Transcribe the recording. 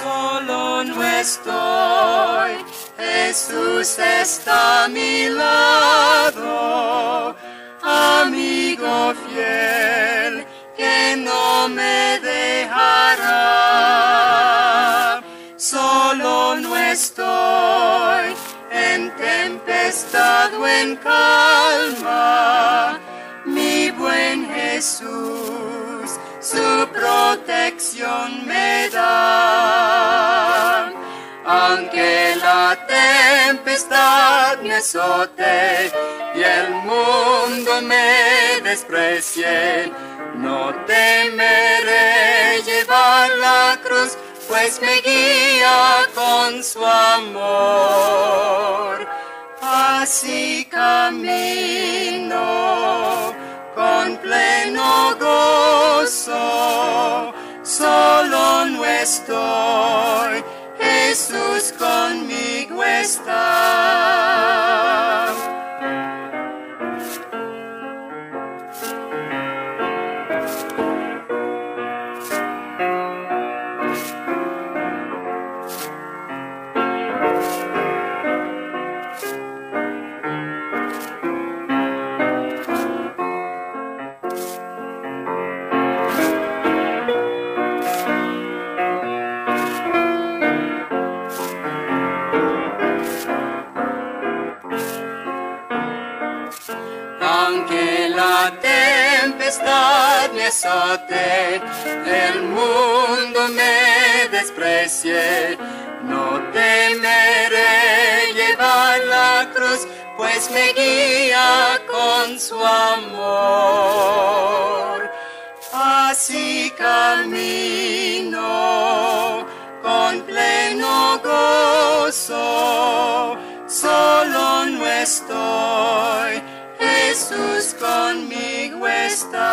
solo no estoy. Jesús está a mi lado, amigo fiel, que no me dejará. Solo no estoy en tempestad o en calma, mi buen Jesús, su protección me da. Aunque la tempestad me azote y el mundo me desprecie, no temeré llevar la cruz, pues me guía con su amor. Así camino con pleno gozo, Aunque la tempestad me azote, el mundo me desprecie, no temeré llevar la cruz, pues me guía con su amor. Así camino con pleno gozo, solo no estoy, Jesús conmigo está.